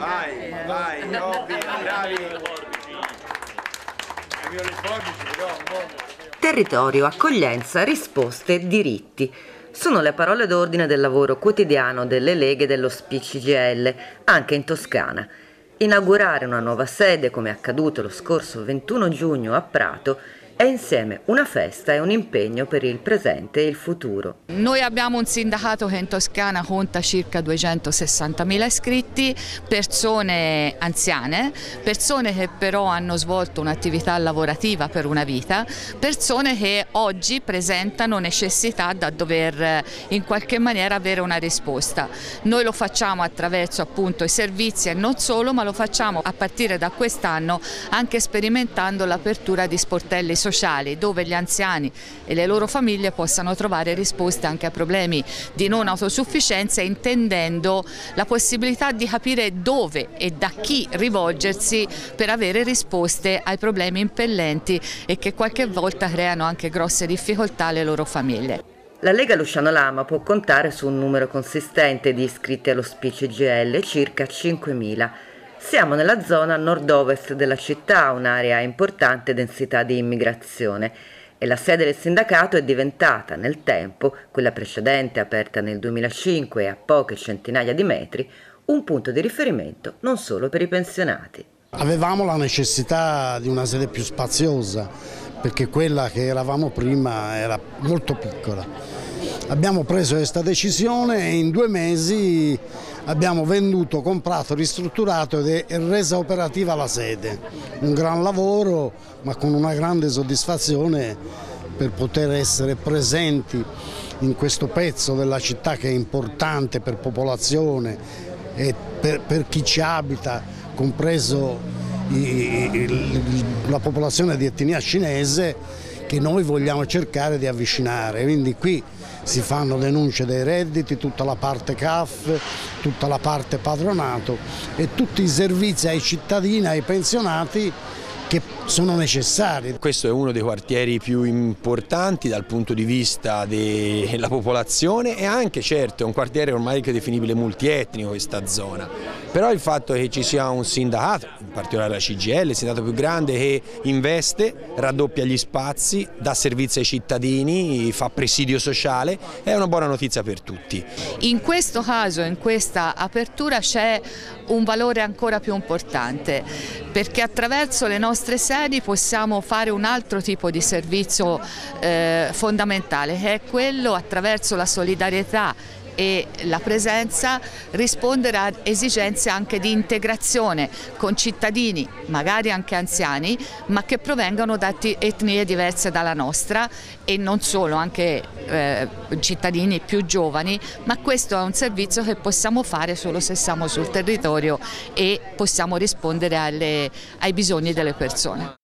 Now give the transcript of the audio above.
Vai, vai, Robby, bravi. Territorio, accoglienza, risposte, diritti. Sono le parole d'ordine del lavoro quotidiano delle leghe dello SPCGL, anche in Toscana. Inaugurare una nuova sede, come accaduto lo scorso 21 giugno a Prato, è insieme una festa e un impegno per il presente e il futuro. Noi abbiamo un sindacato che in Toscana conta circa 260.000 iscritti, persone anziane, persone che però hanno svolto un'attività lavorativa per una vita, persone che oggi presentano necessità da dover eh, in qualche maniera avere una risposta. Noi lo facciamo attraverso appunto i servizi e non solo, ma lo facciamo a partire da quest'anno anche sperimentando l'apertura di sportelli sociali sociali dove gli anziani e le loro famiglie possano trovare risposte anche a problemi di non autosufficienza intendendo la possibilità di capire dove e da chi rivolgersi per avere risposte ai problemi impellenti e che qualche volta creano anche grosse difficoltà alle loro famiglie. La Lega Luciano Lama può contare su un numero consistente di iscritti allo GL, circa 5.000 siamo nella zona nord-ovest della città, un'area a importante densità di immigrazione e la sede del sindacato è diventata nel tempo, quella precedente aperta nel 2005 e a poche centinaia di metri, un punto di riferimento non solo per i pensionati. Avevamo la necessità di una sede più spaziosa perché quella che eravamo prima era molto piccola. Abbiamo preso questa decisione e in due mesi abbiamo venduto, comprato, ristrutturato e resa operativa la sede. Un gran lavoro ma con una grande soddisfazione per poter essere presenti in questo pezzo della città che è importante per popolazione e per, per chi ci abita, compreso la popolazione di etnia cinese che noi vogliamo cercare di avvicinare. Quindi qui si fanno denunce dei redditi, tutta la parte CAF, tutta la parte padronato e tutti i servizi ai cittadini, ai pensionati che sono necessari. Questo è uno dei quartieri più importanti dal punto di vista della popolazione e anche certo è un quartiere ormai definibile multietnico questa zona. Però il fatto che ci sia un sindacato, in particolare la CGL, il sindacato più grande che investe, raddoppia gli spazi, dà servizi ai cittadini, fa presidio sociale, è una buona notizia per tutti. In questo caso, in questa apertura c'è un valore ancora più importante perché attraverso le nostre sedi possiamo fare un altro tipo di servizio eh, fondamentale che è quello attraverso la solidarietà e la presenza rispondere a esigenze anche di integrazione con cittadini, magari anche anziani, ma che provengono da etnie diverse dalla nostra e non solo, anche eh, cittadini più giovani, ma questo è un servizio che possiamo fare solo se siamo sul territorio e possiamo rispondere alle, ai bisogni delle persone.